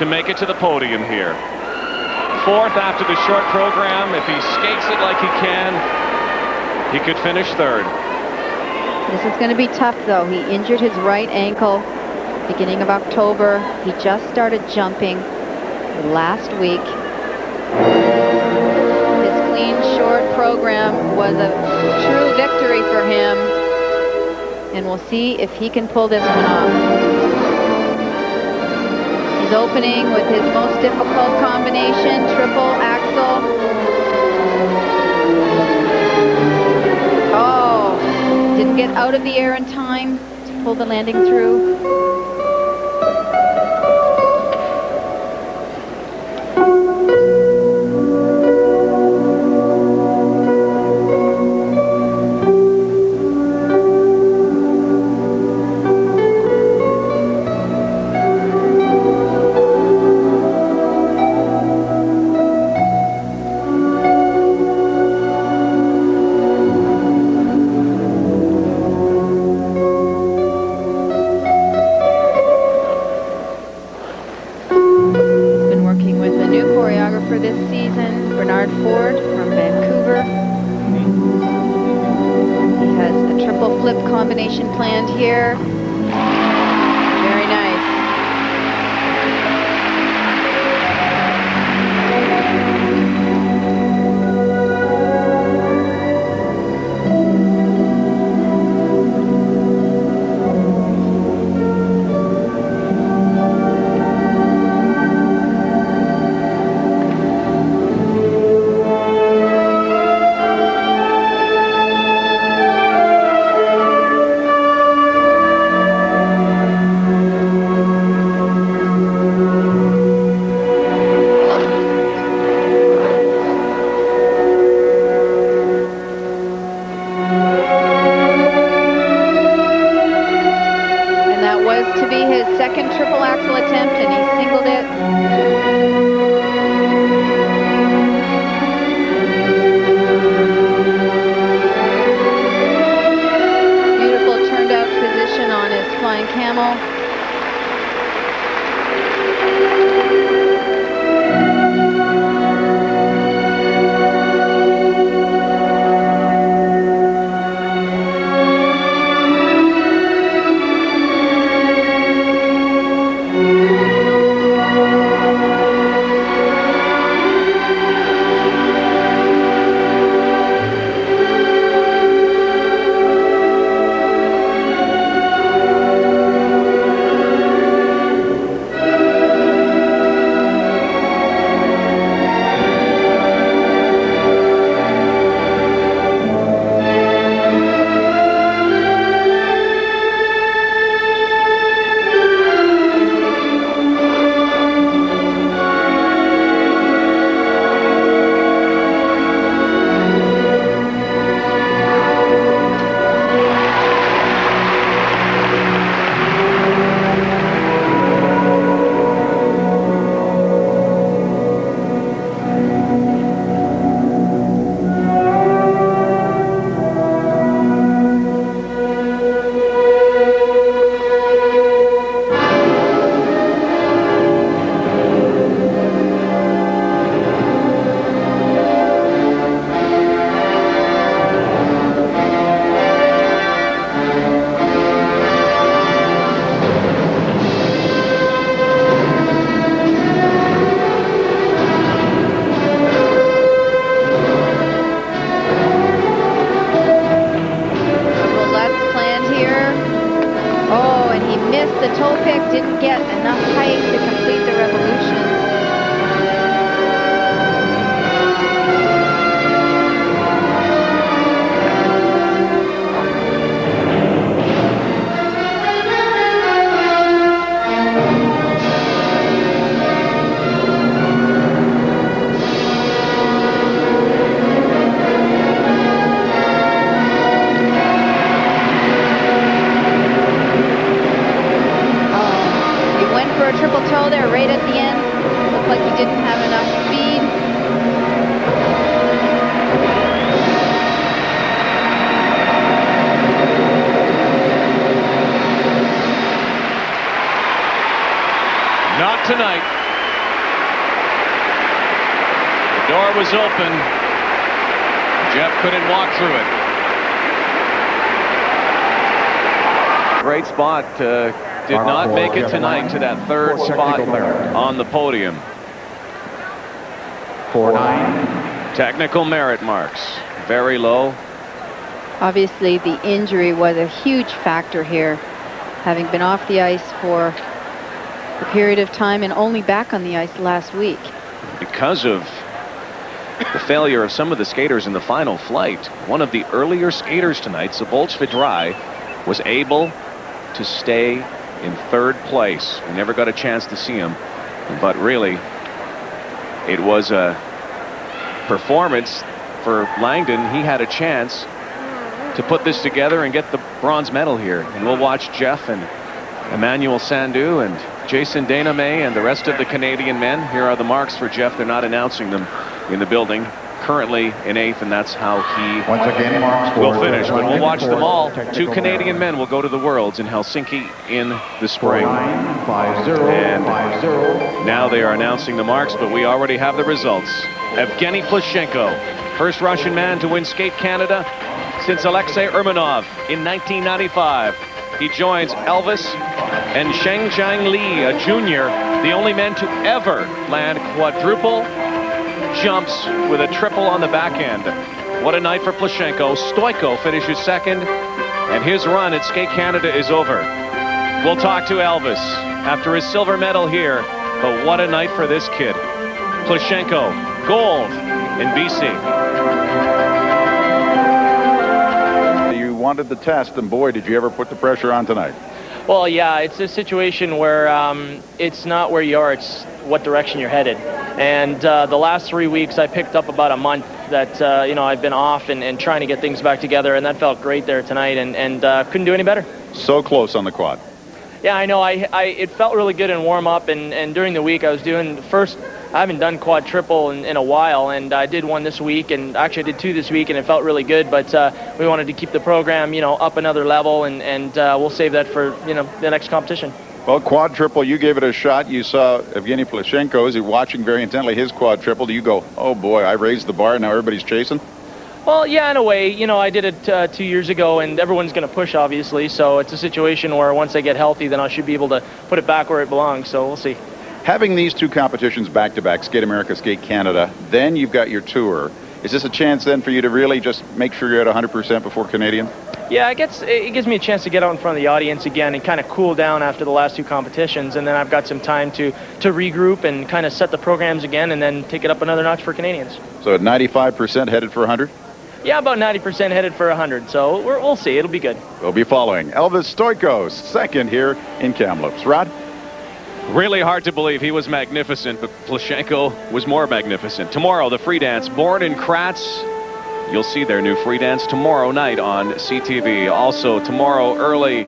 to make it to the podium here. Fourth after the short program. If he skates it like he can, he could finish third. This is going to be tough, though. He injured his right ankle beginning of October. He just started jumping last week. His clean short program was a true victory for him. And we'll see if he can pull this one off. He's opening with his most difficult combination, triple axel. Oh, didn't get out of the air in time to pull the landing through. Bernard Ford from Vancouver. He has a triple flip combination planned here. didn't get enough height to complete the revolution. there right at the end. Looked like he didn't have enough speed. Not tonight. The door was open. Jeff couldn't walk through it. Great spot. Uh, did not make it tonight to that third spot on the podium. Four nine. Technical merit marks. Very low. Obviously, the injury was a huge factor here, having been off the ice for a period of time and only back on the ice last week. Because of the failure of some of the skaters in the final flight, one of the earlier skaters tonight, Szabolcs Vidrai, was able to stay in third place. We never got a chance to see him, but really, it was a performance for Langdon. He had a chance to put this together and get the bronze medal here. And we'll watch Jeff and Emanuel Sandhu and Jayson Dénommée and the rest of the Canadian men. Here are the marks for Jeff. They're not announcing them in the building. Currently in eighth, and that's how he Once again, will finish. But we'll watch them all. Two. Canadian men will go to the Worlds in Helsinki in the spring. Nine, five, zero, And. Now they are announcing the marks, but we already have the results. Evgeny Plushenko, first Russian man to win Skate Canada since Alexei Urmanov in 1995. He joins Elvis and Chengjiang Li, a junior, the only men to ever land quadruple jumps with a triple on the back end. What a night for Plushenko. Stojko finishes second, and his run at Skate Canada is over. We'll talk to Elvis after his silver medal here, but what a night for this kid. Plushenko, gold in BC. You wanted the test, and boy, did you ever put the pressure on tonight. Well, yeah, it's a situation where um, it's not where you are, it's what direction you're headed. And uh, the last three weeks, I picked up about a month that, uh, you know, I've been off and, and trying to get things back together, and that felt great there tonight, and, and uh, couldn't do any better. So close on the quad. Yeah, I know. I, I it felt really good in warm up, and, and during the week I was doing the first. I haven't done quad triple in, in a while, and I did one this week, and actually I did two this week, and it felt really good. But uh, we wanted to keep the program, you know, up another level, and and uh, we'll save that for you know the next competition. Well, quad triple, you gave it a shot. You saw Evgeny Plushenko. Is he watching very intently his quad triple? Do you go, oh boy, I raised the bar, now everybody's chasing? Well, yeah, in a way. You know, I did it uh, two years ago, and everyone's going to push, obviously. So it's a situation where once I get healthy, then I should be able to put it back where it belongs. So we'll see. Having these two competitions back to back, Skate America, Skate Canada, then you've got your tour. Is this a chance then for you to really just make sure you're at 100% before Canadian? Yeah, it gets it gives me a chance to get out in front of the audience again and kind of cool down after the last two competitions, and then I've got some time to to regroup and kind of set the programs again, and then take it up another notch for Canadians. So at 95% headed for 100? Yeah, about 90% headed for 100, so we're, we'll see. It'll be good. We'll be following Elvis Stojko's, second here in Kamloops. Rod? Really hard to believe he was magnificent, but Plushenko was more magnificent. Tomorrow, the free dance, Bourne in Kraatz. You'll see their new free dance tomorrow night on CTV. Also, tomorrow early.